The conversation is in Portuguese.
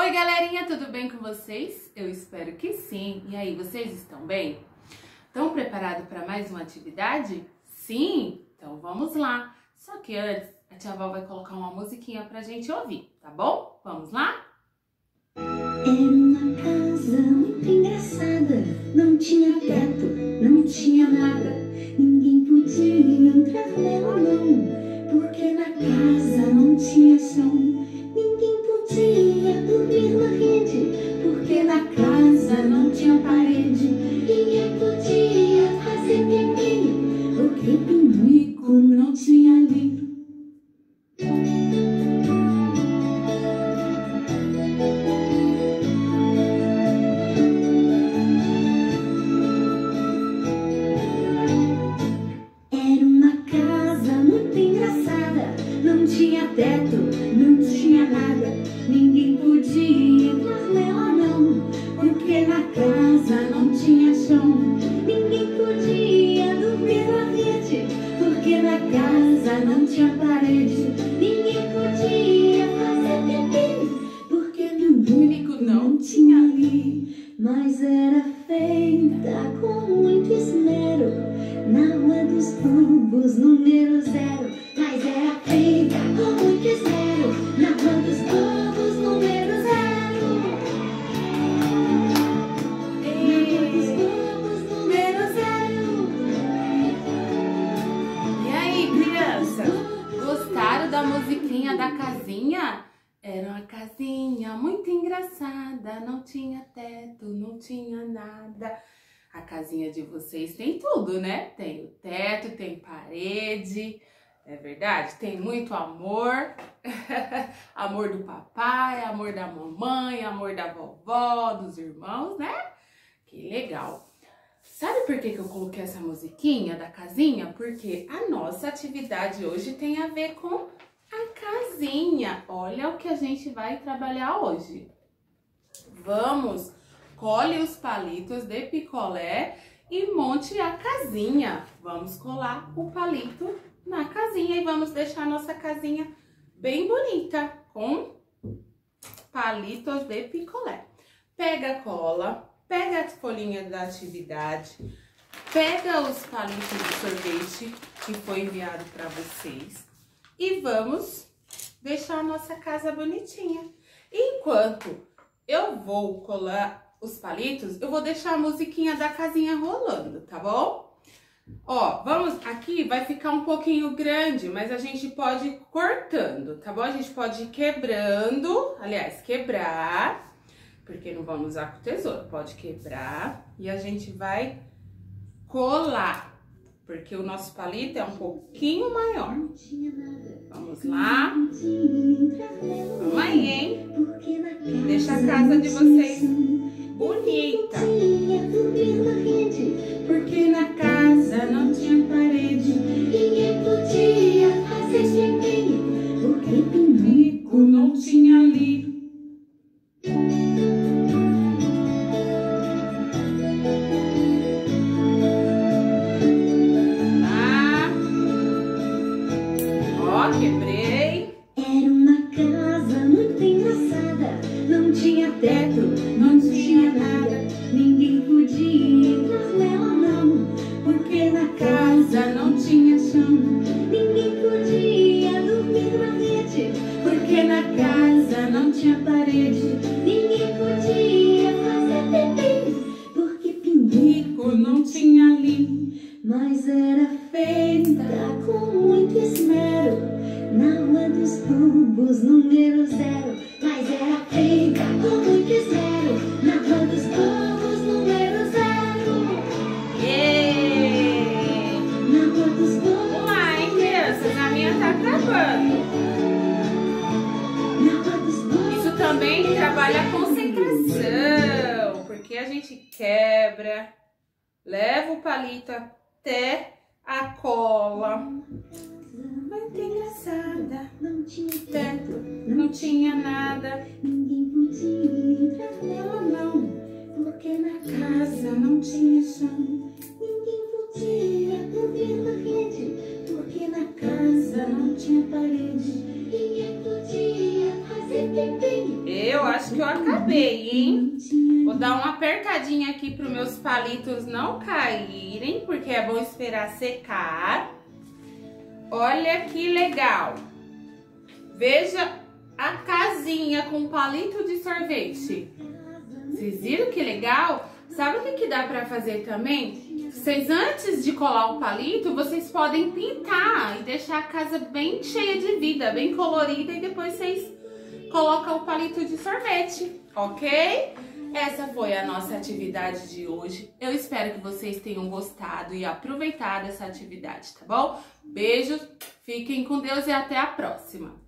Oi, galerinha, tudo bem com vocês? Eu espero que sim. E aí, vocês estão bem? Estão preparados para mais uma atividade? Sim? Então vamos lá. Só que antes, a tia Val vai colocar uma musiquinha pra gente ouvir, tá bom? Vamos lá? Era uma casa muito engraçada, não tinha teto, não tinha nada, ninguém podia entrar nela não, porque na casa não tinha chão, não tinha teto, não tinha nada, ninguém podia entrar nela não, porque na casa não tinha chão, ninguém podia dormir na rede, porque na casa não tinha parede, ninguém podia fazer pipi, porque no único não tinha ali, mas era feita com muito esmero. Na rua dos tubos, número zero. Mas era da casinha? Era uma casinha muito engraçada, não tinha teto, não tinha nada. A casinha de vocês tem tudo, né? Tem o teto, tem parede, é verdade? Tem muito amor, amor do papai, amor da mamãe, amor da vovó, dos irmãos, né? Que legal. Sabe por que, que eu coloquei essa musiquinha da casinha? Porque a nossa atividade hoje tem a ver com a casinha. Olha o que a gente vai trabalhar hoje. Vamos, cole os palitos de picolé e monte a casinha. Vamos colar o palito na casinha e vamos deixar nossa casinha bem bonita com palitos de picolé. Pega a cola, pega a folhinha da atividade, pega os palitos de sorvete que foi enviado para vocês e vamos deixar a nossa casa bonitinha. Enquanto eu vou colar os palitos, eu vou deixar a musiquinha da casinha rolando, tá bom? Ó, vamos, aqui vai ficar um pouquinho grande, mas a gente pode ir cortando, tá bom? A gente pode ir quebrando, aliás, quebrar, porque não vamos usar com tesoura, pode quebrar e a gente vai colar, porque o nosso palito é um pouquinho maior. Vamos lá, vamos aí, hein? Deixa a casa de vocês bonita. Tinha teto, não tinha nada, ninguém podia entrar nela não, porque na casa não tinha chão, ninguém podia dormir na rede, porque na casa não tinha parede, ninguém podia fazer pipi, porque pinico não tinha ali. Mas era feita com muito esmero na rua dos tubos, número zero. Também trabalha a concentração, porque a gente quebra, leva o palito até a cola. Muito engraçada. Não tinha teto, não tinha nada. ninguém podia entrar nela não, porque na casa não tinha chão. Ninguém podia dormir na rede, porque na casa não tinha parede. Ninguém podia acabei, hein? Vou dar uma apertadinha aqui para os meus palitos não caírem, porque é bom esperar secar. Olha que legal. Veja a casinha com palito de sorvete. Vocês viram que legal? Sabe o que, que dá para fazer também? Vocês, antes de colar o palito, vocês podem pintar e deixar a casa bem cheia de vida, bem colorida e depois vocês colocam o palito de sorvete, ok? Essa foi a nossa atividade de hoje. Eu espero que vocês tenham gostado e aproveitado essa atividade, tá bom? Beijos, fiquem com Deus e até a próxima!